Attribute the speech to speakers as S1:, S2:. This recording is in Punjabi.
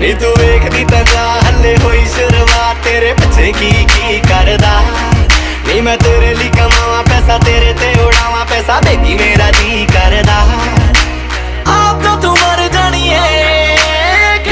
S1: ਨੀ ਤੂੰ ਵੇਖਦੀ ਤਾਂ ਜਾ, ਹੱਲੇ ਹੋਈ ਸ਼ੁਰੂਆਤ। ਤੇਰੇ ਪਿੱਛੇ ਕੀ ਕੀ ਕਰਦਾ? ਨੀ ਮੈਂ ਤੇਰੇ ਲਈ ਕਮਾਵਾਂ, ਪੈਸਾ ਤੇਰੇ ਤੇ ਉਡਾਵਾਂ। ਪੈਸਾ ਬੇਬੀ ਮੇਰਾ ਜੀ